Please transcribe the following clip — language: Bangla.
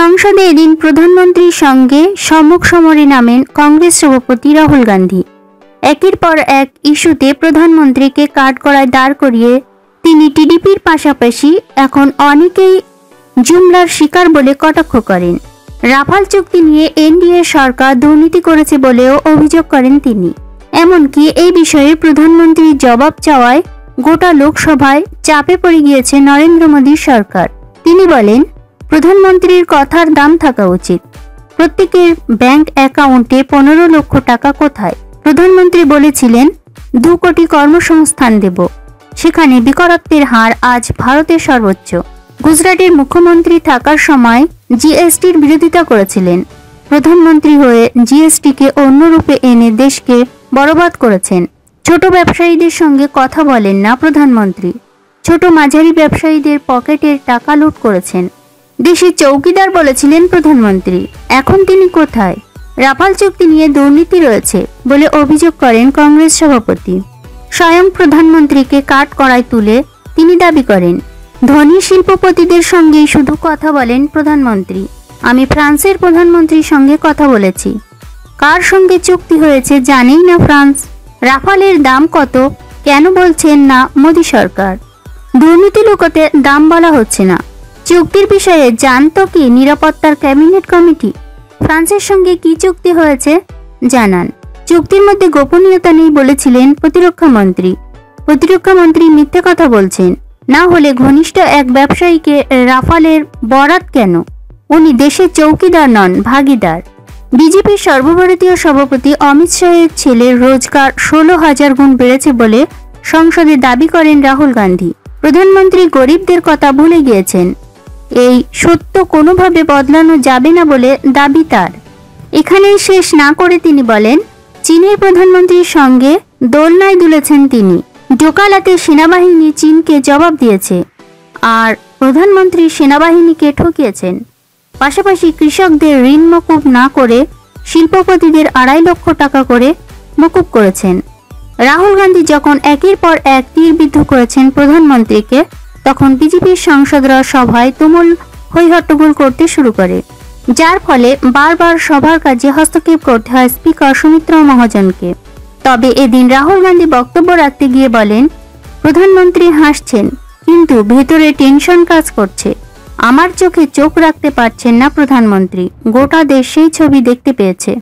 সংসদে এদিন প্রধানমন্ত্রীর সঙ্গে সম্মুখ সমরে নামেন কংগ্রেস সভাপতি রাহুল গান্ধী। একের পর এক ইস্যুতে প্রধানমন্ত্রীকে কাঠগড়ায় দাঁড় করিয়ে তিনি টিডিপির পাশাপাশি এখন অনেকেই জুমলার শিকার বলে কটাক্ষ করেন। রাফাল চুক্তি নিয়ে এনডিএ সরকার দুর্নীতি করেছে বলেও অভিযোগ করেন তিনি। এমনকি এই বিষয়ে প্রধানমন্ত্রীর জবাব চাওয়ায় গোটা লোকসভায় চাপে পড়ে গিয়েছে নরেন্দ্র মোদীর সরকার। তিনি বলেন প্রধানমন্ত্রীর কথার দাম থাকা উচিত। প্রত্যেকের ব্যাংক অ্যাকাউন্টে পনেরো লক্ষ টাকা কোথায়? প্রধানমন্ত্রী বলেছিলেন, দু কোটি কর্মসংস্থান দেব। সেখানে বেকারত্বের হার আজ ভারতের সর্বোচ্চ। গুজরাটের মুখ্যমন্ত্রী থাকার সময় জিএসটির বিরোধিতা করেছিলেন। প্রধানমন্ত্রী হয়ে জিএসটিকে অন্য রূপে এনে দেশকে বরবাদ করেছেন। ছোট ব্যবসায়ীদের সঙ্গে কথা বলেন না প্রধানমন্ত্রী। ছোট মাঝারি ব্যবসায়ীদের পকেটের টাকা লুট করেছেন। দেশের চৌকিদার বলেছিলেন প্রধানমন্ত্রী। এখন তিনি কোথায়? রাফাল চুক্তি নিয়ে দুর্নীতি রয়েছে বলে অভিযোগ করেন কংগ্রেস সভাপতি। স্বয়ং প্রধানমন্ত্রীকে কাঠ করায় তুলে তিনি দাবি করেন, ধনী শিল্পপতিদের সঙ্গেই শুধু কথা বলেন প্রধানমন্ত্রী। আমি ফ্রান্সের প্রধানমন্ত্রীর সঙ্গে কথা বলেছি। কার সঙ্গে চুক্তি হয়েছে জানেই না ফ্রান্স? রাফালের দাম কত? কেন বলছেন না মোদী সরকার? দুর্নীতি লুকোতে দাম বলা হচ্ছে না। চুক্তির বিষয়ে জানত কি নিরাপত্তার ক্যাবিনেট কমিটি? ফ্রান্সের সঙ্গে কি চুক্তি হয়েছে? জানান। চুক্তির মধ্যে গোপনীয়তা নেই বলেছিলেন প্রতিরক্ষা মন্ত্রী। প্রতিরক্ষা মন্ত্রী মিথ্যে কথা বলছেন। না হলে ঘনিষ্ঠ এক ব্যবসায়ীকে রাফালের বরাত কেন? উনি দেশের চৌকিদার নন, ভাগিদার। বিজেপির সর্বভারতীয় সভাপতি অমিত শাহের ছেলে রোজগার ষোলো হাজার গুণ বেড়েছে বলে সংসদে দাবি করেন রাহুল গান্ধী। প্রধানমন্ত্রী গরিবদের কথা ভুলে গিয়েছেন। এই সত্য কোনোভাবে বদলানো যাবে না বলে দাবি তার। এখানেই শেষ না করে তিনি বলেন, চীনের প্রধানমন্ত্রীর সঙ্গে দোলনায় দুলেছেন তিনি। ডোকালাতে সেনাবাহিনী চীনকে জবাব দিয়েছে আর প্রধানমন্ত্রী সেনাবাহিনীকে ঠকিয়েছেন। পাশাপাশি কৃষকদের ঋণ মকুব না করে শিল্পপতিদের আড়াই লক্ষ টাকা করে মকুব করেছেন। রাহুল গান্ধী যখন একের পর এক তীরবিদ্ধ করেছেন প্রধানমন্ত্রীকে তখন বিজেপির সাংসদরা সভায় তুমুল হৈহট্টগোল করতে শুরু করে, যার ফলে বারবার সভার কাজে হস্তক্ষেপ করতে হয় স্পিকার সুমিত্রা মহাজনকে। তবে এদিন রাহুল গান্ধী বক্তব্য রাখতে গিয়ে বলেন, প্রধানমন্ত্রী হাসছেন, কিন্তু ভেতরে টেনশন কাজ করছে। আমার চোখে চোখ রাখতে পারছেন না প্রধানমন্ত্রী, গোটা দেশ সেই ছবি দেখতে পেয়েছে।